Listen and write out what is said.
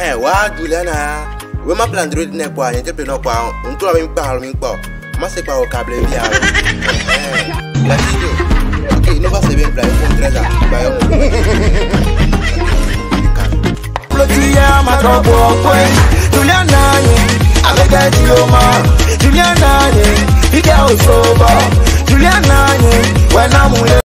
ẹ eh, wá jùlẹ náà wẹ má plan dúró dín ẹpọ àyẹn tẹpẹ náà pọ àwọn ntúwà mi gbà àrùn mi pọ má ṣe pa àwọn kàbílẹ bí àrùn gbàdúró eh, eh, ok inú bá ṣe bí nbla fún dírẹ́sà gba yọ. Julia ma dɔ bɔ koe, Julia naani, a bɛ kɛ di o ma, Julia naani, i kɛ o so bɔ, Julia naani, wɛ na mun ye.